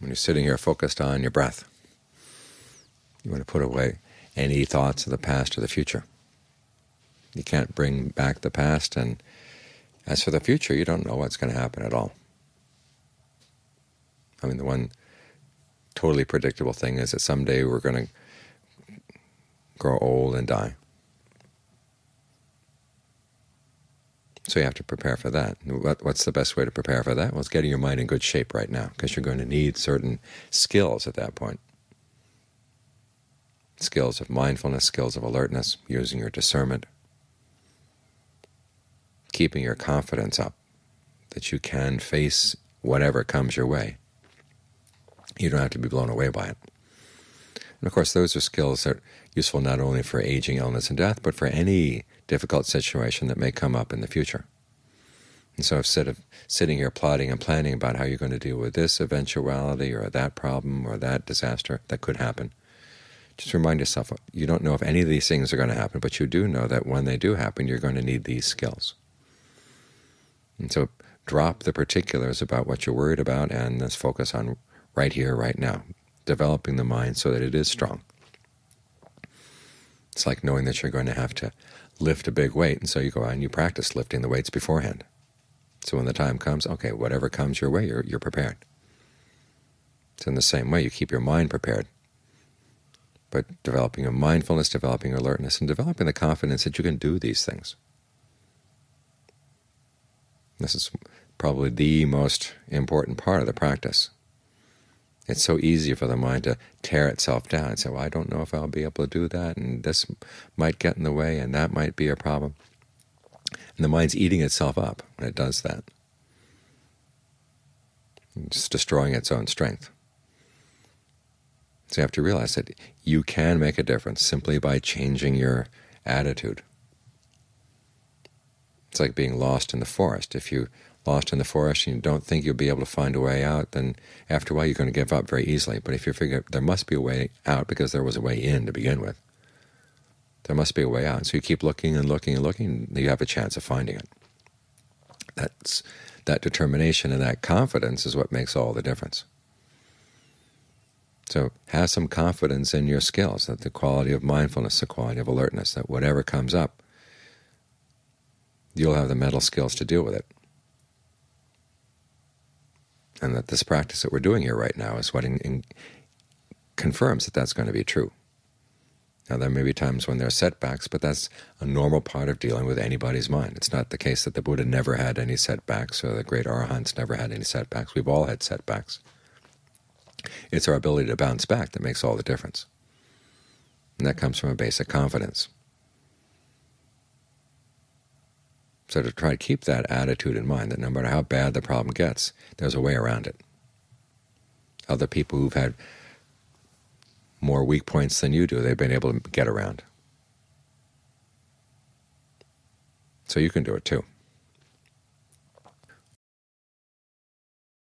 When you're sitting here focused on your breath, you want to put away any thoughts of the past or the future. You can't bring back the past, and as for the future, you don't know what's going to happen at all. I mean, the one totally predictable thing is that someday we're going to grow old and die. So you have to prepare for that. What's the best way to prepare for that? Well, it's getting your mind in good shape right now, because you're going to need certain skills at that point. Skills of mindfulness, skills of alertness, using your discernment, keeping your confidence up, that you can face whatever comes your way. You don't have to be blown away by it. And of course, those are skills that are useful not only for aging, illness, and death, but for any difficult situation that may come up in the future. And so instead of sitting here plotting and planning about how you're going to deal with this eventuality or that problem or that disaster that could happen, just remind yourself you don't know if any of these things are going to happen, but you do know that when they do happen, you're going to need these skills. And so drop the particulars about what you're worried about and let's focus on right here, right now, developing the mind so that it is strong. It's like knowing that you're going to have to lift a big weight, and so you go out and you practice lifting the weights beforehand. So when the time comes, okay, whatever comes your way, you're, you're prepared. It's in the same way, you keep your mind prepared, but developing a mindfulness, developing alertness, and developing the confidence that you can do these things. This is probably the most important part of the practice. It's so easy for the mind to tear itself down and say, well, I don't know if I'll be able to do that, and this might get in the way, and that might be a problem. And the mind's eating itself up when it does that. It's destroying its own strength. So you have to realize that you can make a difference simply by changing your attitude. It's like being lost in the forest. If you lost in the forest and you don't think you'll be able to find a way out, then after a while you're going to give up very easily. But if you figure there must be a way out because there was a way in to begin with, there must be a way out. So you keep looking and looking and looking, and you have a chance of finding it. That's That determination and that confidence is what makes all the difference. So have some confidence in your skills, that the quality of mindfulness, the quality of alertness, that whatever comes up, you'll have the mental skills to deal with it and that this practice that we're doing here right now is what in, in confirms that that's going to be true. Now, there may be times when there are setbacks, but that's a normal part of dealing with anybody's mind. It's not the case that the Buddha never had any setbacks or the great arahants never had any setbacks. We've all had setbacks. It's our ability to bounce back that makes all the difference. And that comes from a basic confidence. So to try to keep that attitude in mind, that no matter how bad the problem gets, there's a way around it. Other people who've had more weak points than you do, they've been able to get around. So you can do it too.